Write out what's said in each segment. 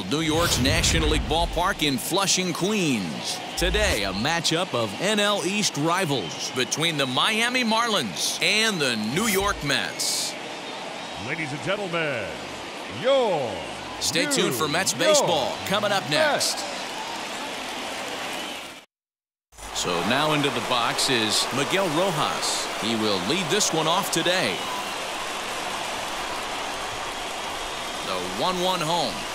New York's National League Ballpark in Flushing, Queens. Today, a matchup of NL East rivals between the Miami Marlins and the New York Mets. Ladies and gentlemen, your Stay New tuned for Mets baseball coming up next. So now into the box is Miguel Rojas. He will lead this one off today. The 1-1 home.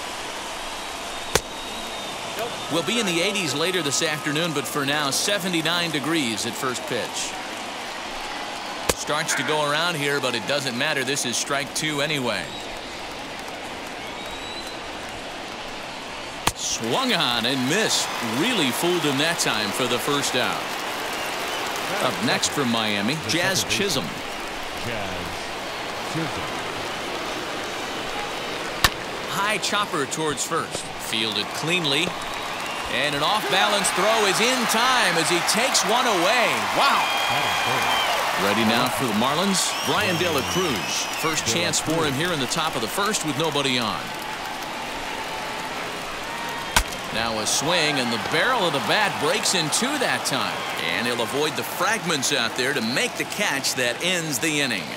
We'll be in the 80s later this afternoon, but for now, 79 degrees at first pitch. Starts to go around here, but it doesn't matter. This is strike two anyway. Swung on and missed. Really fooled him that time for the first out. Up next from Miami, Jazz Chisholm. Jazz Chisholm. High chopper towards first. Fielded cleanly. And an off-balance throw is in time as he takes one away. Wow. Ready now for the Marlins, Bryan De La Cruz. First chance for him here in the top of the first with nobody on. Now a swing and the barrel of the bat breaks in two that time. And he'll avoid the fragments out there to make the catch that ends the inning.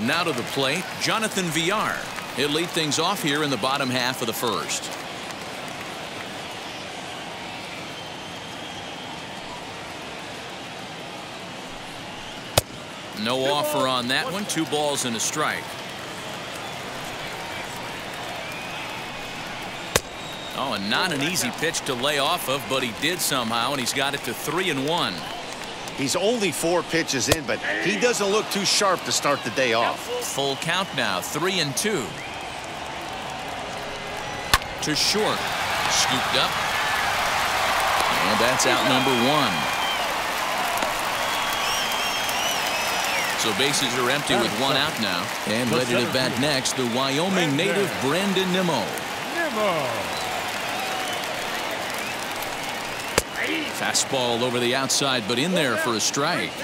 Now to the plate, Jonathan Villar. He'll lead things off here in the bottom half of the first. No offer on that one. Two balls and a strike. Oh, and not an easy pitch to lay off of, but he did somehow, and he's got it to three and one. He's only four pitches in, but he doesn't look too sharp to start the day off. Full count now, three and two. To short, scooped up, and that's out number one. So bases are empty with one out now, and ready to bat next, the Wyoming native Brandon Nimmo. Nimmo. Fastball over the outside, but in there for a strike.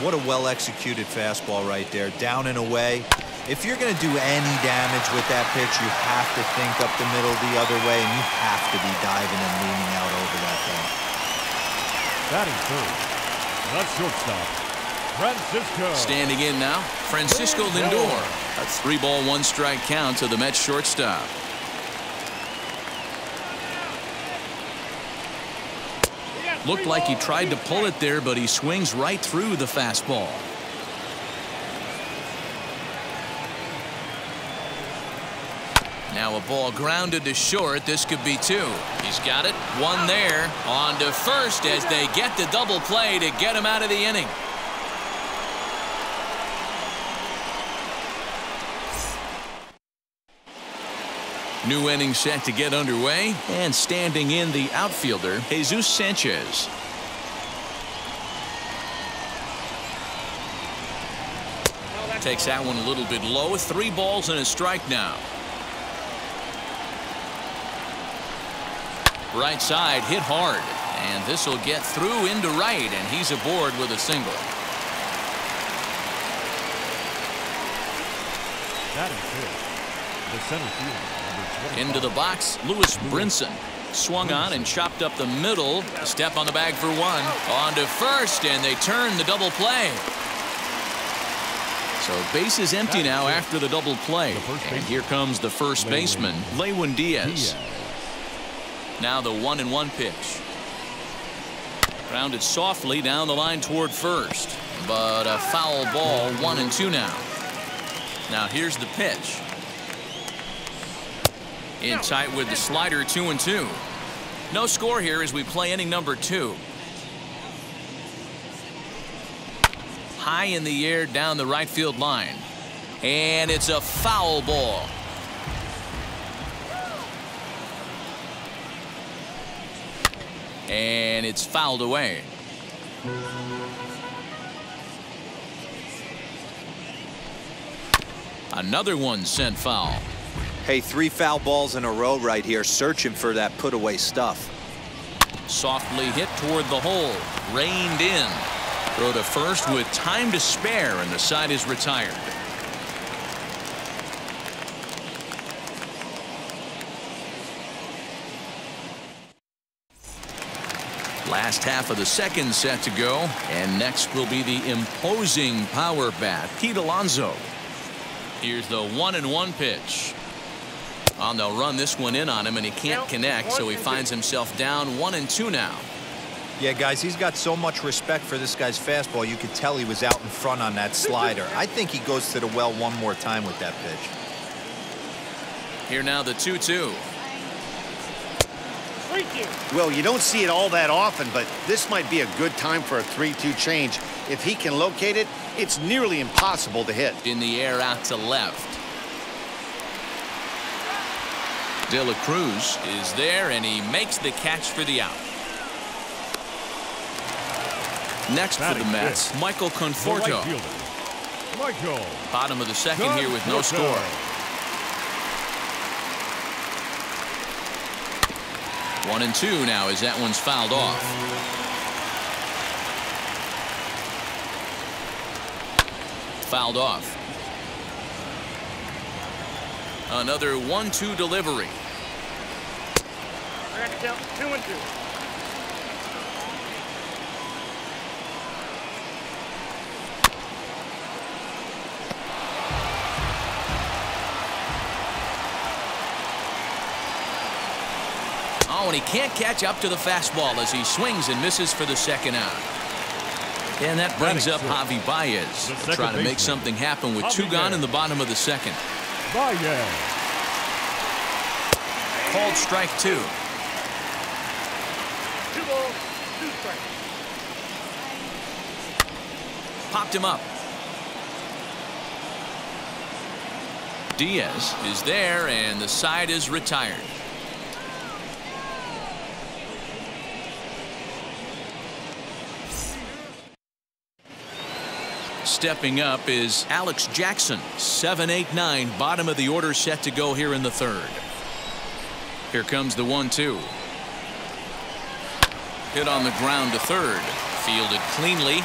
What a well-executed fastball right there, down and away. If you're going to do any damage with that pitch, you have to think up the middle the other way, and you have to be diving and leaning out over that thing. Batting third. The shortstop. Francisco. Standing in now, Francisco Lindor. A three ball, one strike count to the Mets shortstop. Looked like he tried to pull it there, but he swings right through the fastball. Now a ball grounded to short. This could be two. He's got it. One there. On to first as they get the double play to get him out of the inning. New inning set to get underway and standing in the outfielder Jesus Sanchez. Takes that one a little bit low. Three balls and a strike now. Right side hit hard and this will get through into right and he's aboard with a single. Batting fifth. The center fielder. Number 25. Into the box, Lewis Brinson. Swung on and chopped up the middle. Step on the bag for one. On to first, and they turn the double play. So base is empty now after the double play. And here comes the first baseman, Lewin Diaz. Diaz. Now the one and one pitch. Grounded softly down the line toward first. But a foul ball, one and two now. Now here's the pitch. In tight with the slider, two and two. No score here as we play inning number two. High in the air down the right field line. And it's a foul ball. And it's fouled away. Another one sent foul. Hey, three foul balls in a row right here, searching for that put away stuff. Softly hit toward the hole, reined in. Throw to first with time to spare, and the side is retired. Last half of the second set to go, and next will be the imposing power bat, Pete Alonso. Here's the one and one pitch. Well, they'll run this one in on him, and he can't connect, so he finds himself down one and two now. Yeah, guys, he's got so much respect for this guy's fastball. You could tell he was out in front on that slider. I think he goes to the well one more time with that pitch. Here now the 2-2. Well, you don't see it all that often, but this might be a good time for a 3-2 change. If he can locate it, it's nearly impossible to hit. In the air out to left. De La Cruz is there, and he makes the catch for the out. Next for the Mets, Michael Conforto. Michael. Bottom of the second here with no score. One and two now as that one's fouled off. Fouled off. Another one-two delivery. I got to count two and two. Oh, and he can't catch up to the fastball as he swings and misses for the second out. And that brings up Javi Baez. The Trying to make something happen with two Javi gone in the bottom of the second. Baez. Called strike two. Two balls, two strikes. Popped him up. Diaz is there, and the side is retired. Stepping up is Alex Jackson, 7-8-9, bottom of the order set to go here in the third. Here comes the 1-2. Hit on the ground to third. Fielded cleanly.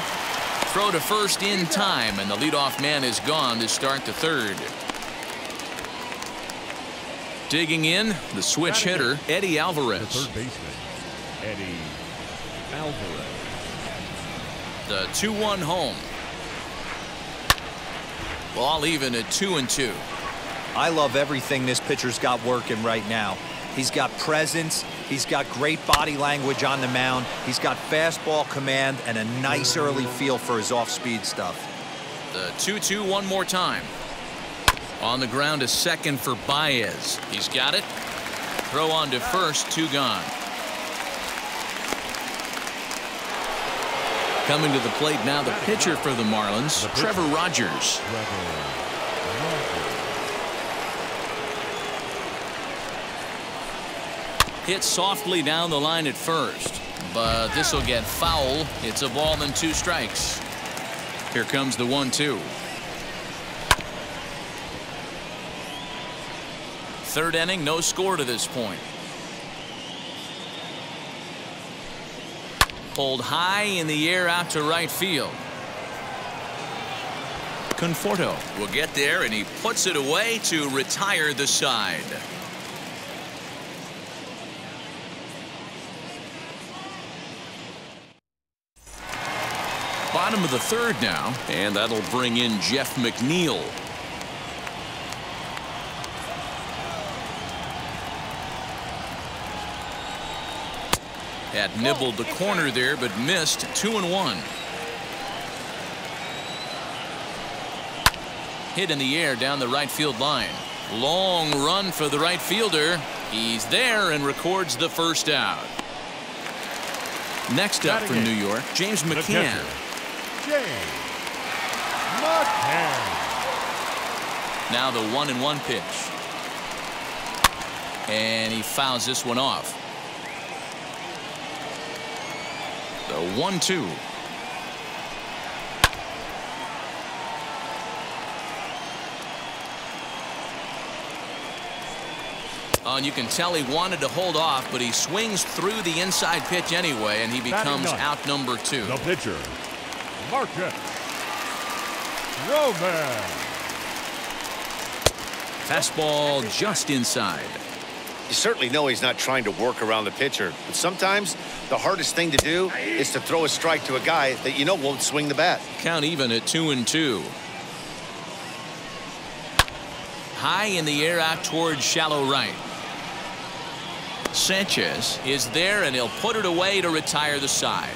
Throw to first in time, and the leadoff man is gone to start the third. Digging in, the switch hitter, Eddy The third baseman. Eddy Alvarez. The 2-1 home. Ball even at 2 and 2. I love everything this pitcher's got working right now. He's got presence. He's got great body language on the mound. He's got fastball command and a nice early feel for his off-speed stuff. The 2-2 one more time. On the ground to second for Baez. He's got it. Throw on to first, two gone. Coming to the plate now, the pitcher for the Marlins, Trevor Rogers. Hit softly down the line at first, but this will get foul. It's a ball and two strikes. Here comes the one-two. Third inning, no score to this point. Pulled high in the air out to right field. Conforto will get there and he puts it away to retire the side. Bottom of the third now, and that'll bring in Jeff McNeil. Had nibbled the corner there, but missed two and one. Hit in the air down the right field line. Long run for the right fielder. He's there and records the first out. Next up for Batting New. York, James McCann. James McCann. Now the one and one pitch. And he fouls this one off. The one two. Oh, and you can tell he wanted to hold off, but he swings through the inside pitch anyway, and he becomes out number two. The pitcher. Marcus Stroman. Fastball just inside. You certainly know he's not trying to work around the pitcher, but sometimes the hardest thing to do is to throw a strike to a guy that you know won't swing the bat. Count even at two and two. High in the air out towards shallow right. Sanchez is there and he'll put it away to retire the side.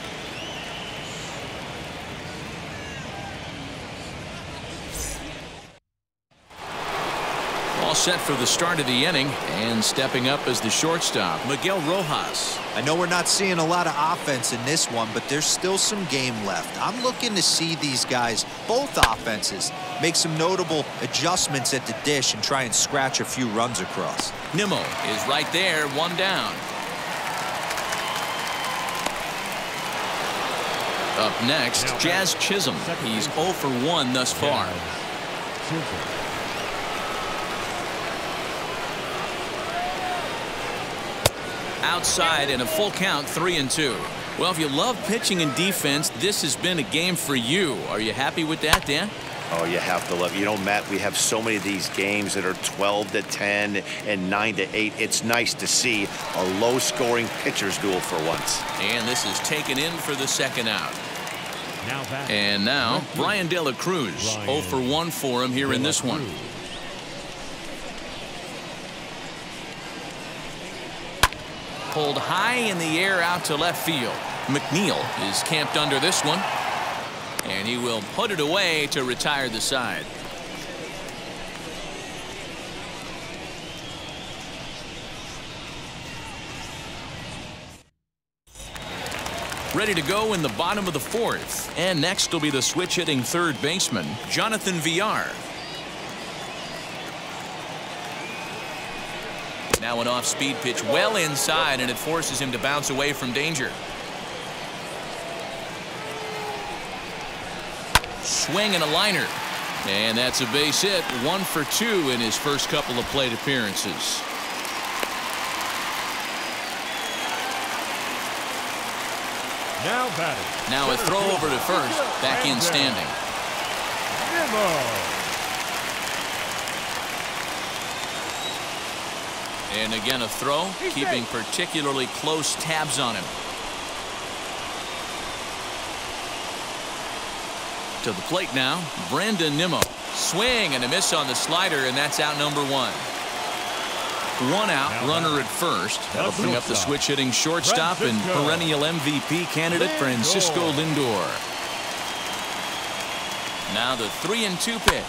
Set for the start of the inning and stepping up as the shortstop Miguel Rojas. I know we're not seeing a lot of offense in this one, but there's still some game left. I'm looking to see these guys, both offenses, make some notable adjustments at the dish and try and scratch a few runs across. Nimmo is right there, one down. Up next, Jazz Chisholm. He's 0 for 1 thus far. Outside and a full count, 3 and 2. Well, if you love pitching and defense, this has been a game for you. Are you happy with that, Dan? Oh, you have to love. You know, Matt, we have so many of these games that are 12 to 10 and 9 to 8. It's nice to see a low-scoring pitcher's duel for once. And this is taken in for the second out. Now back. And now, Bryan De La Cruz. 0 for 1 for him here in this one. Pulled high in the air out to left field. McNeil is camped under this one. And he will put it away to retire the side. Ready to go in the bottom of the fourth. And next will be the switch hitting third baseman, Jonathan Villar. Now an off speed pitch well inside and it forces him to bounce away from danger. Swing and a liner. And that's a base hit. One for two in his first couple of plate appearances. Now batting. Now a throw over to first. Back in standing. Nimmo. And again a throw. Keeping particularly close tabs on him. To the plate now. Brandon Nimmo. Swing and a miss on the slider and that's out number one. One out, Now runner at first. That'll The bring up the switch hitting shortstop and perennial MVP candidate Francisco Lindor. Now the three and two pitch.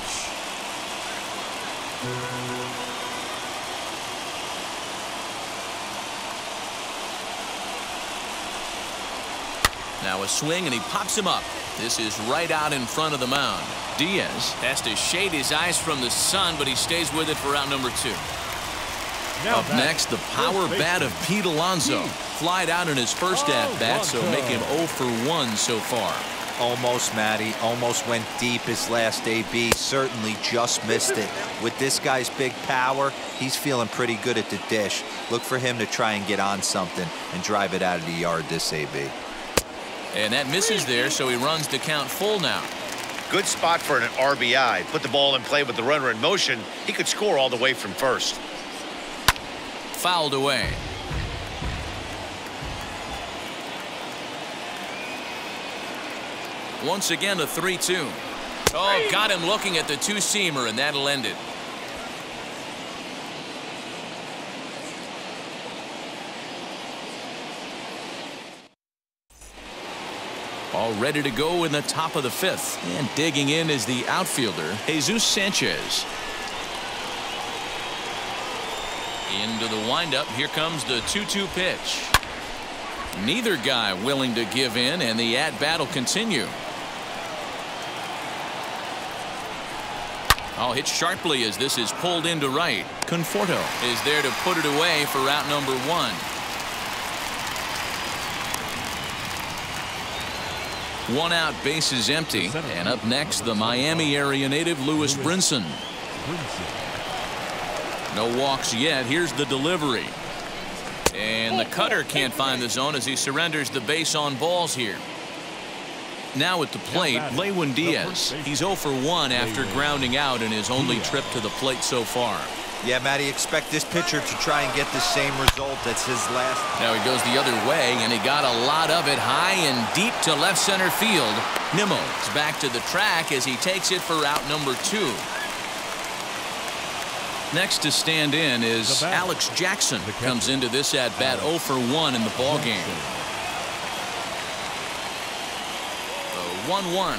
Now a swing and he pops him up. This is right out in front of the mound. Diaz has to shade his eyes from the sun, but he stays with it for out number two. Now Up batting. next, the power bat of. Pete Alonso. Pete. Flied out in his first Oh, at bat, so make him 0 for 1 so far. Almost, Matty. Almost went deep his last AB. Certainly just missed it. With this guy's big power, he's feeling pretty good at the dish. Look for him to try and get on something and drive it out of the yard this AB. And that misses there, so he runs the count full now. Good spot for an RBI. Put the ball in play with the runner in motion. He could score all the way from first. Fouled away. Once again, a 3 2. Oh, got him looking at the two seamer, and that'll end it. All ready to go in the top of the fifth. And digging in is the outfielder, Jesus Sanchez. Into the windup. Here comes the 2-2 pitch. Neither guy willing to give in, and the at-bat will continue. I'll hit sharply as this is pulled into right. Conforto is there to put it away for route number one. One out, base is empty. And up next, the Miami area native Lewis Brinson. No walks yet. Here's the delivery. And the cutter can't find the zone as he surrenders the base on balls here. Now at the plate, Lewin Diaz. He's 0 for 1 after grounding out in his only trip to the plate so far. Yeah, Matty, expect this pitcher to try and get the same result as his last. Now he goes the other way, and he got a lot of it high and deep to left center field. Nimmo is back to the track as he takes it for route number two. Next to stand in is Alex Jackson. Comes into this at bat 0 for 1 in the ball game. 1-1.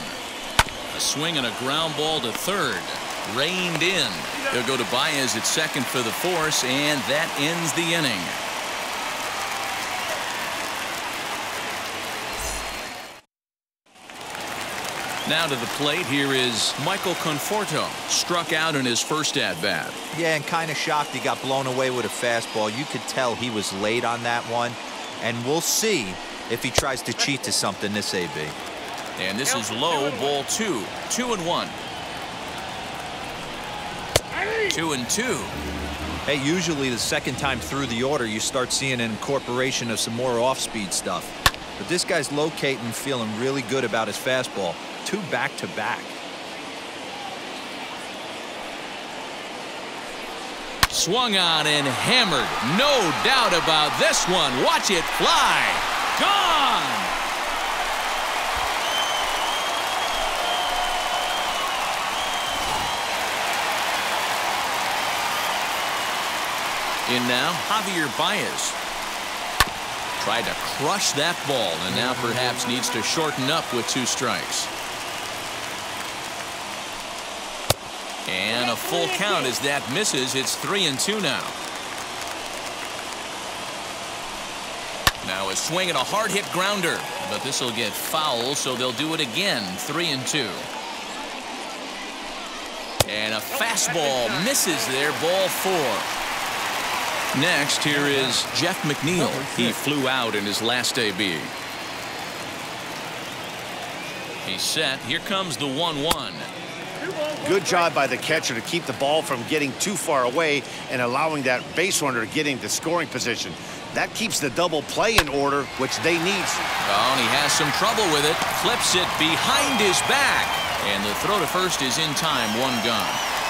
A swing and a ground ball to third. Reined in. He'll go to Baez at second for the force, and that ends the inning. Now to the plate, here is Michael Conforto. Struck out in his first at-bat. Yeah, and kind of shocked he got blown away with a fastball. You could tell he was late on that one. And we'll see if he tries to cheat to something this AB. And this is low, ball two. Two and one. Two and two. Hey, usually the second time through the order, you start seeing an incorporation of some more off-speed stuff. But this guy's locating, feeling really good about his fastball. Two back-to-back. -back. Swung on and hammered. No doubt about this one. Watch it fly. Gone. In now, Javier Baez. Tried to crush that ball and now perhaps needs to shorten up with two strikes. And a full count as that misses. It's three and two now. Now a swing and a hard hit grounder, but this will get foul, so they'll do it again. Three and two. And a fastball misses there, ball four. Next, here is Jeff McNeil. Oh, he flew out in his last AB. He's set. Here comes the 1-1. Good job by the catcher to keep the ball from getting too far away and allowing that base runner to get into scoring position. That keeps the double play in order, which they need. Oh, and he has some trouble with it. Flips it behind his back. And the throw to first is in time. One gone.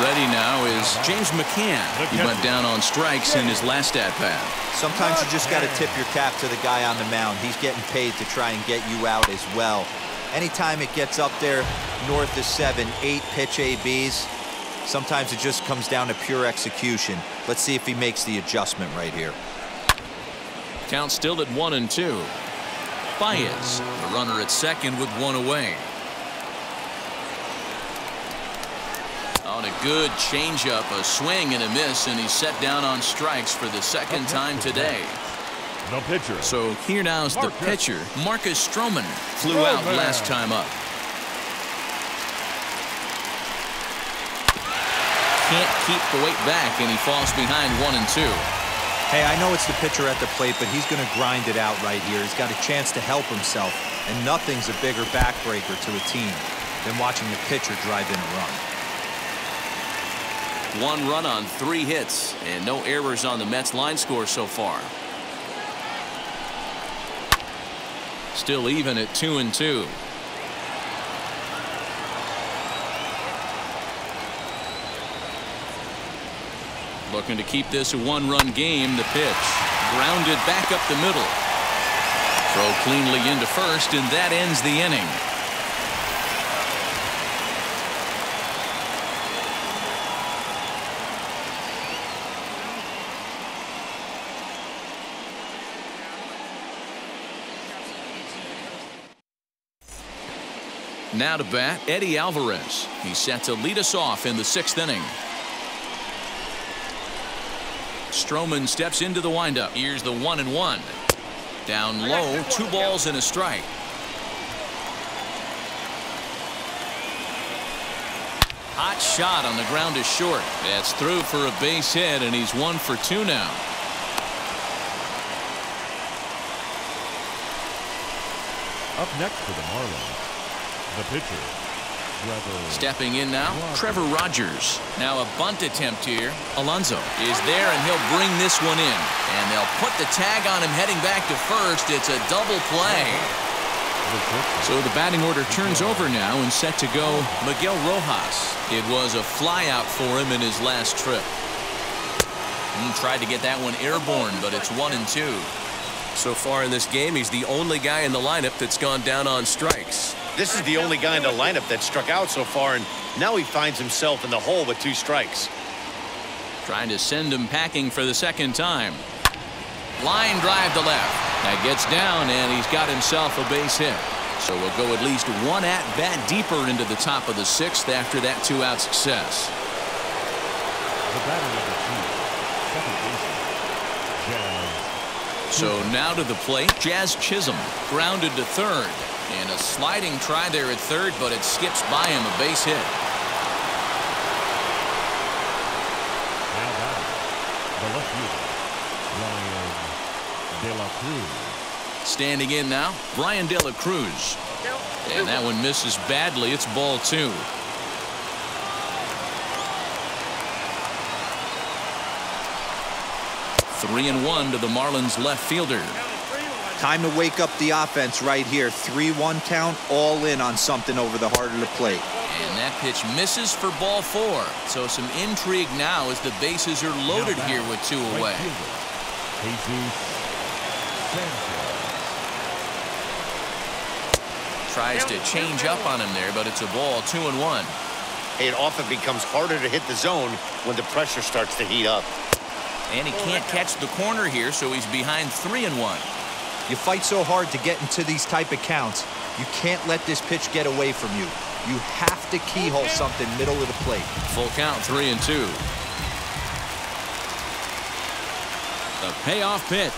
Ready now is James McCann. He went down on strikes in his last at bat. Sometimes you just got to tip your cap to the guy on the mound. He's getting paid to try and get you out as well. Anytime it gets up there north of seven, eight pitch ABs, sometimes it just comes down to pure execution. Let's see if he makes the adjustment right here. Count still at one and two. Baez, the runner at second with one away. On a good changeup, a swing and a miss, and he's set down on strikes for the second time today. No pitcher. So here now is the pitcher. Marcus Stroman flew out last time up. Can't keep the weight back, and he falls behind one and two. Hey, I know it's the pitcher at the plate, but he's going to grind it out right here. He's got a chance to help himself, and nothing's a bigger backbreaker to a team than watching the pitcher drive in a run. One run on three hits and no errors on the Mets line score so far. Still even at two and two. Looking to keep this a one run game. The pitch grounded back up the middle. Throw cleanly into first and that ends the inning. Now to bat, Eddy Alvarez. He's set to lead us off in the sixth inning. Stroman steps into the windup. Here's the one and one. Down low, two balls and a strike. Hot shot on the ground is short. That's through for a base hit, and he's one for two now. Up next for the Marlins, the pitcher, Trevor. Stepping in now, Trevor Rogers. Now a bunt attempt here. Alonso is there, and he'll bring this one in. And they'll put the tag on him heading back to first. It's a double play. So the batting order turns over now and set to go Miguel Rojas. It was a flyout for him in his last trip. Mm, tried to get that one airborne, but it's one and two. So far in this game, he's the only guy in the lineup that's gone down on strikes. This is the only guy in the lineup that struck out so far, and now he finds himself in the hole with two strikes. Trying to send him packing for the second time. Line drive to left. That gets down, and he's got himself a base hit. So we'll go at least one at bat deeper into the top of the sixth after that two out success. The batter number two, second baseman, Jazz. So now to the plate, Jazz Chisholm grounded to third. And a sliding try there at third, but it skips by him a base hit. Now batting, the left fielder, Bryan De La Cruz. Standing in now, Bryan De La Cruz. And that one misses badly. It's ball two. Three and one to the Marlins left fielder. Time to wake up the offense right here. 3-1 count, all in on something over the heart of the plate. And that pitch misses for ball four. So some intrigue now as the bases are loaded Now here with two away. fielder, Jesus Tries to change up on him there, but it's a ball two and one. It often becomes harder to hit the zone when the pressure starts to heat up. And he can't catch the corner here, so he's behind three and one. You fight so hard to get into these type of counts. You can't let this pitch get away from you. You have to keyhole something middle of the plate. Full count, three and two. The payoff pitch.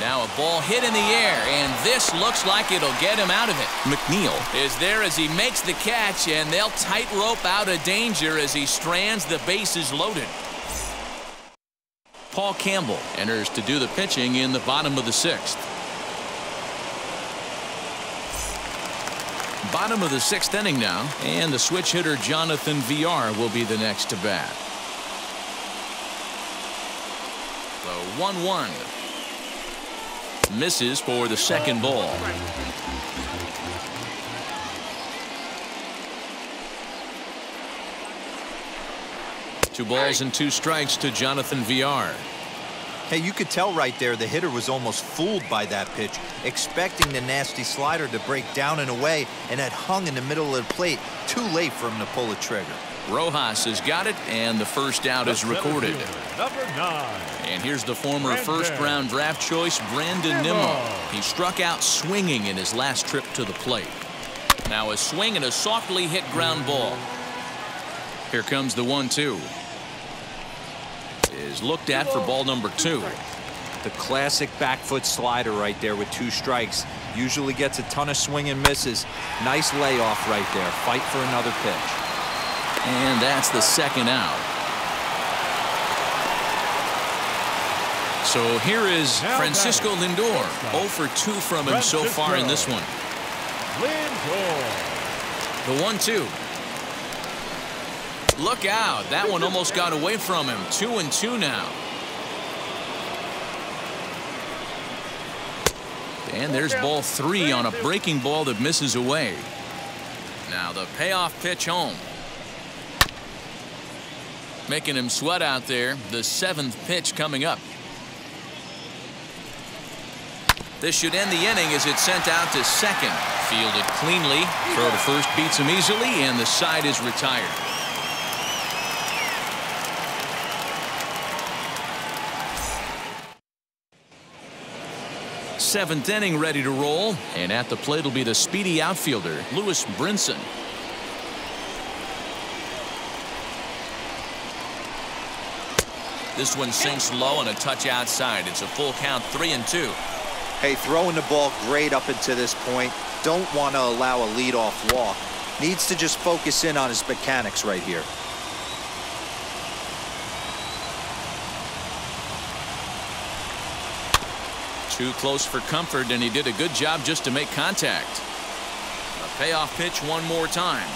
Now a ball hit in the air, and this looks like it'll get him out of it. McNeil is there as he makes the catch, and they'll tightrope out of danger as he strands the bases loaded. Paul Campbell enters to do the pitching in the bottom of the sixth. Bottom of the sixth inning now, and the switch hitter Jonathan Villar will be the next to bat. The 1-1 misses for the second ball. Two balls and two strikes to Jonathan Villar. Hey, you could tell right there the hitter was almost fooled by that pitch, expecting the nasty slider to break down and away, and had hung in the middle of the plate. Too late for him to pull the trigger. Rojas has got it, and the first out is recorded. Number nine. And here's the former first-round draft choice, Brandon Nimmo. Nimmo. He struck out swinging in his last trip to the plate. Now a swing and a softly hit ground ball. Here comes the one-two. Is looked at for ball number two. The classic back foot slider right there with two strikes. Usually gets a ton of swing and misses. Nice layoff right there. Fight for another pitch. And that's the second out. So here is Francisco. Lindor. 0 for 2 from him so far in this one. Lindor. The one two. Look out. That one almost got away from him. Two and two now. And there's ball three on a breaking ball that misses away. Now the payoff pitch home. Making him sweat out there. The seventh pitch coming up. This should end the inning as it's sent out to second. Fielded cleanly. Throw to first beats him easily, and the side is retired. Seventh inning ready to roll, and at the plate will be the speedy outfielder, Lewis Brinson. This one sinks low and a touch outside. It's a full count, three and two. Hey, throwing the ball great up until this point. Don't want to allow a leadoff walk. Needs to just focus in on his mechanics right here. Too close for comfort, and he did a good job just to make contact. A payoff pitch one more time.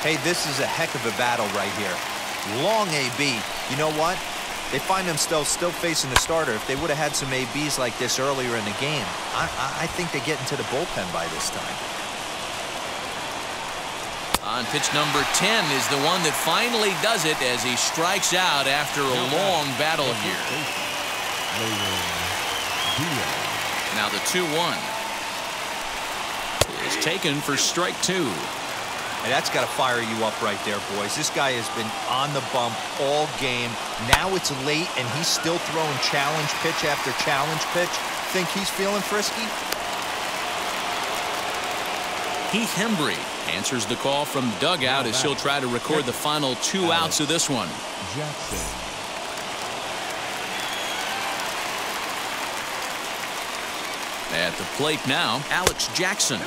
Hey, this is a heck of a battle right here. Long AB. You know what? they find themselves still facing the starter. If they would have had some ABs like this earlier in the game, I, I think they get into the bullpen by this time. On pitch number 10 is the one that finally does it as he strikes out after a long battle here. Now the 2-1 is taken for strike two. And that's got to fire you up right there, boys. This guy has been on the bump all game. Now it's late, and he's still throwing challenge pitch after challenge pitch. Think he's feeling frisky? Heath Hembree answers the call from the dugout as he'll try to record the final two outs of this one. Jackson. At the plate now, Alex Jackson.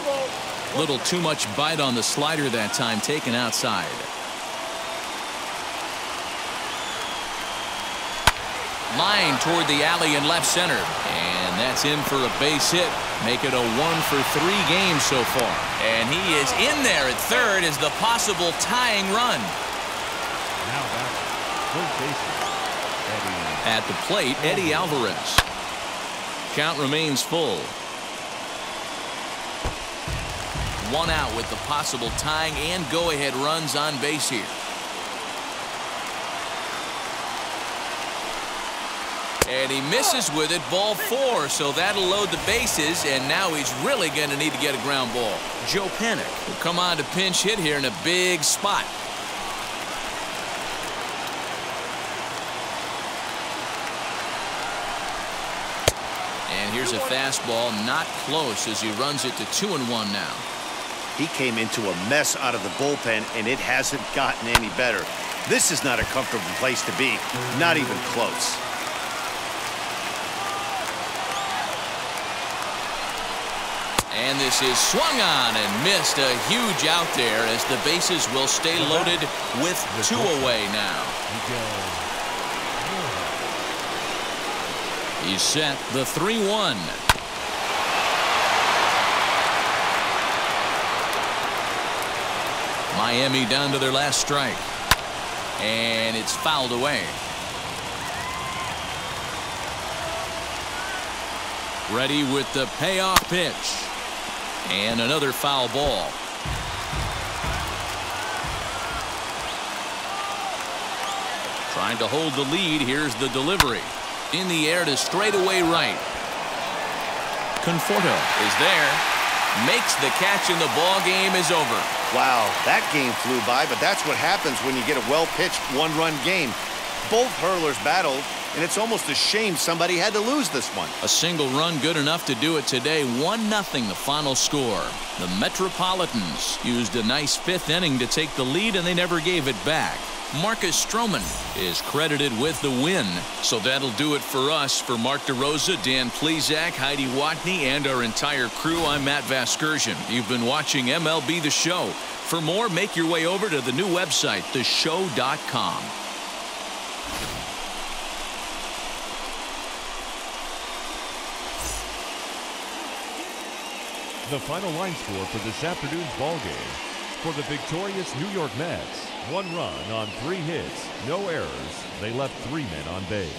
Little too much bite on the slider that time, taken outside. Line toward the alley in left center. And that's in for a base hit. Make it a one for three game so far. And he is in there at third as the possible tying run. Now back. Third baseman. Eddy. At the plate, Eddy Alvarez. Count remains full. One out with the possible tying and go-ahead runs on base here. And he misses with it, ball four, so that'll load the bases, and now he's really going to need to get a ground ball. Joe Panik will come on to pinch hit here in a big spot. And here's a fastball not close as he runs it to two and one now. He came into a mess out of the bullpen, and it hasn't gotten any better. This is not a comfortable place to be, not even close. And this is swung on and missed a huge out there as the bases will stay loaded with two away now. He's set the 3-1. Miami down to their last strike. And it's fouled away. Ready with the payoff pitch. And another foul ball. Trying to hold the lead. Here's the delivery. In the air to straightaway right. Conforto is there. Makes the catch and the ball game is over. Wow, that game flew by, but that's what happens when you get a well-pitched one-run game. Both hurlers battled, and it's almost a shame somebody had to lose this one. A single run good enough to do it today. 1 nothing the final score. The Metropolitans used a nice fifth inning to take the lead, and they never gave it back. Marcus Stroman is credited with the win. So that'll do it for us. For Mark DeRosa, Dan Plesac, Heidi Watney, and our entire crew, I'm Matt Vasgersian. You've been watching MLB The Show. For more, make your way over to the new website, theshow.com. The final line score for this afternoon's ball game. For the victorious New York Mets, one run on three hits, no errors. They left three men on base.